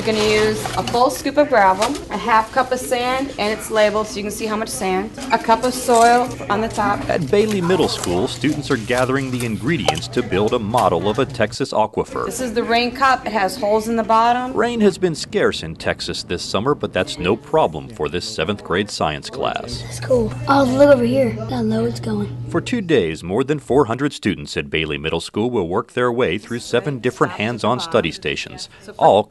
You're going to use a full scoop of gravel, a half cup of sand, and it's labeled so you can see how much sand, a cup of soil on the top. At Bailey Middle School, students are gathering the ingredients to build a model of a Texas aquifer. This is the rain cup. It has holes in the bottom. Rain has been scarce in Texas this summer, but that's no problem for this seventh grade science class. It's cool. Oh, look over here. Got loads going. For two days, more than 400 students at Bailey Middle School will work their way through seven different hands on study stations, all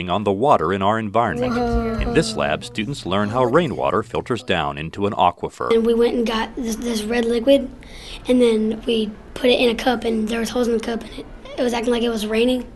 concentrating on the water in our environment. In this lab, students learn how rainwater filters down into an aquifer. And we went and got this, this red liquid, and then we put it in a cup, and there was holes in the cup, and it, it was acting like it was raining,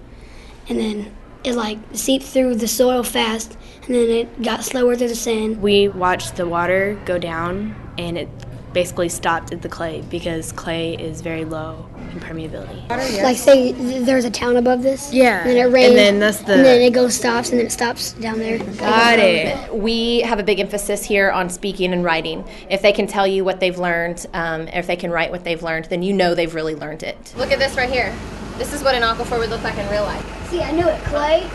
and then it like seeped through the soil fast, and then it got slower through the sand. We watched the water go down, and it basically stopped at the clay because clay is very low in permeability. Like say there's a town above this. Yeah, And then it and then that's the- And then it goes stops, and then it stops down there. Got it. We have a big emphasis here on speaking and writing. If they can tell you what they've learned, um, if they can write what they've learned, then you know they've really learned it. Look at this right here. This is what an aquifer would look like in real life. See, I knew it. Clay,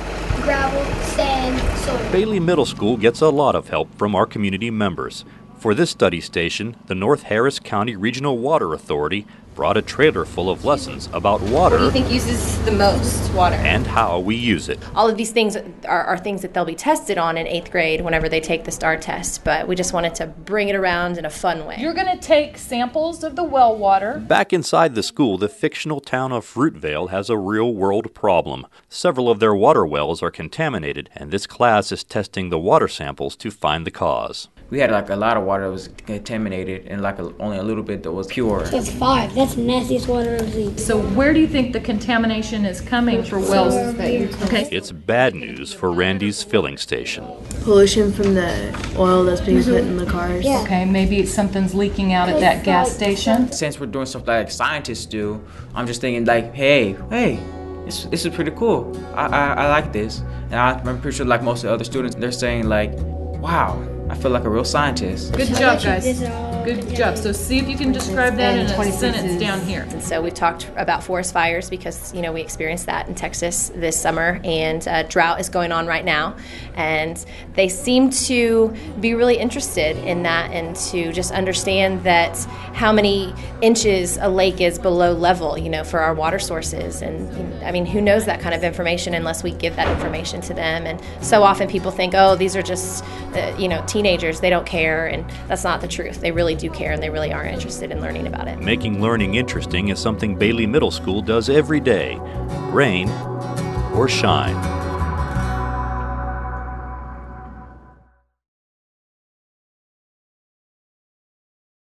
gravel, sand, soil. Bailey Middle School gets a lot of help from our community members. For this study station, the North Harris County Regional Water Authority brought a trailer full of lessons about water What do you think uses the most water? and how we use it. All of these things are, are things that they'll be tested on in eighth grade whenever they take the STAAR test, but we just wanted to bring it around in a fun way. You're going to take samples of the well water. Back inside the school, the fictional town of Fruitvale has a real world problem. Several of their water wells are contaminated, and this class is testing the water samples to find the cause. We had like a lot of water that was contaminated and like a, only a little bit that was pure. That's five. That's the nastiest water I've seen. So where do you think the contamination is coming for wells Okay. It's bad news for Randy's filling station. Pollution from the oil that's being put in the cars. Yeah. Okay, maybe something's leaking out at that gas station. Since we're doing stuff like scientists do, I'm just thinking like, hey, hey, this, this is pretty cool. I, I, I like this. And I, I'm pretty sure like most of the other students, they're saying like, wow, I feel like a real scientist. Good job, guys. Good job. So see if you can describe that in a sentence down here. And so we've talked about forest fires because you know we experienced that in Texas this summer, and uh, drought is going on right now, and they seem to be really interested in that and to just understand that how many inches a lake is below level, you know, for our water sources, and you know, I mean, who knows that kind of information unless we give that information to them, and so often people think, oh, these are just uh, you know teenagers, they don't care, and that's not the truth. They really do care, and they really are interested in learning about it. Making learning interesting is something Bailey Middle School does every day, rain or shine.